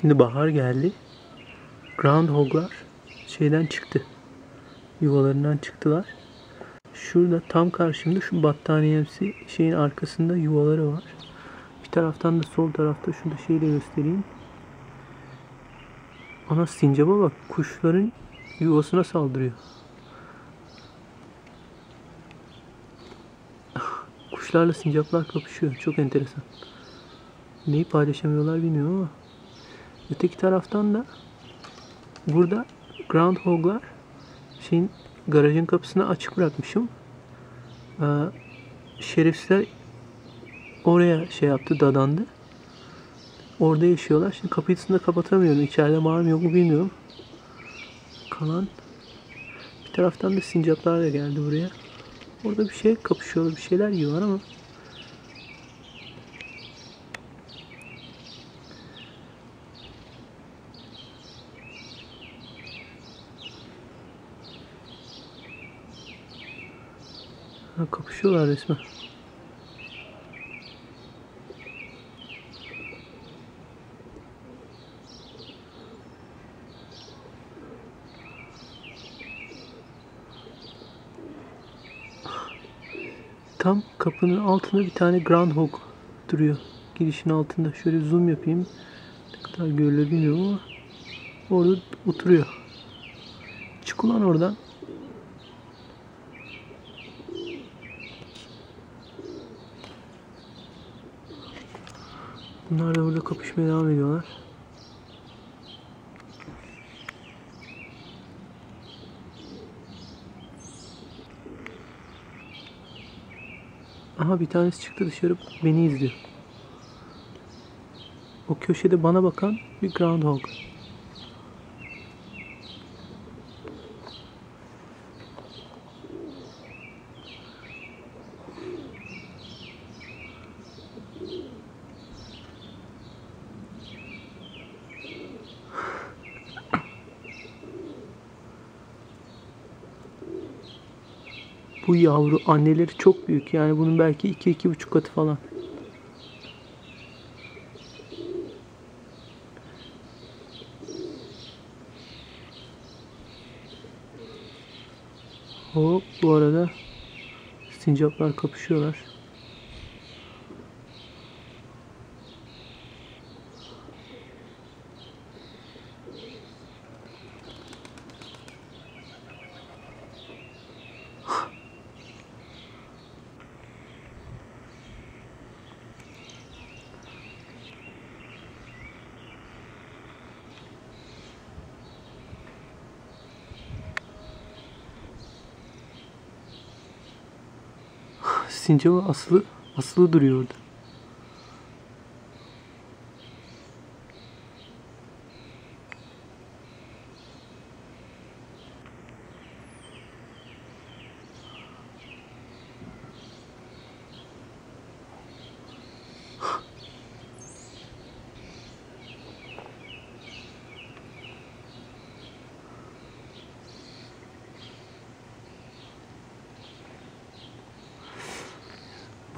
Şimdi bahar geldi. Groundhoglar şeyden çıktı. Yuvalarından çıktılar. Şurada tam karşımda şu battaniyemsi şeyin arkasında yuvaları var. Bir taraftan da sol tarafta şurada şeyi de göstereyim. Ana sincaba bak kuşların yuvasına saldırıyor. Kuşlarla sincaplar kapışıyor. Çok enteresan. Neyi paylaşamıyorlar bilmiyorum ama. Öteki taraftan da burada groundhoglar şeyin garajın kapısını açık bırakmışım. Ee, şerefsizler oraya şey yaptı, dadandı. Orada yaşıyorlar. Şimdi kapısını da kapatamıyorum. İçeride var mı yok mu bilmiyorum. Kalan bir taraftan da sincaplar da geldi buraya. Orada bir şey kapışıyorlar, bir şeyler yiyorlar ama Ha, kapışıyorlar resmen. Tam kapının altında bir tane groundhog duruyor. Girişin altında. Şöyle zoom yapayım. Ne kadar görülür bilmiyorum ama orada oturuyor. Çık ulan oradan. Bunlar da burada kapışmaya devam ediyorlar. Aha bir tanesi çıktı dışarı beni izliyor. O köşede bana bakan bir groundhog. Bu yavru anneleri çok büyük yani bunun belki 2-2,5 katı falan. Hop bu arada sincaplar kapışıyorlar. Sincaba asılı asılı duruyor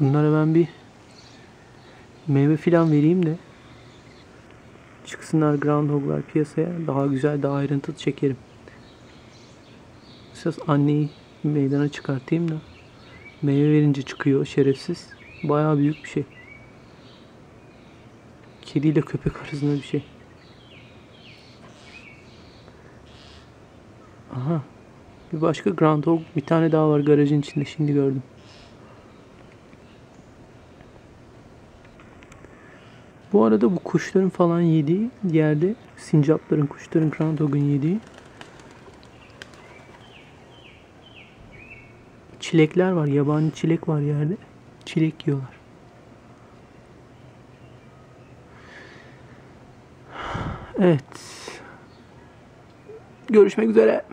Bunlara ben bir meyve filan vereyim de çıksınlar groundhoglar piyasaya daha güzel daha ayrıntılı çekerim. Esas anneyi meydana çıkartayım da meyve verince çıkıyor şerefsiz. Bayağı büyük bir şey. Kediyle köpek arasında bir şey. Aha. Bir başka groundhog bir tane daha var garajın içinde şimdi gördüm. Bu arada bu kuşların falan yediği yerde sincapların, kuşların, groundhog'un yediği çilekler var. Yabani çilek var yerde. Çilek yiyorlar. Evet. Görüşmek üzere.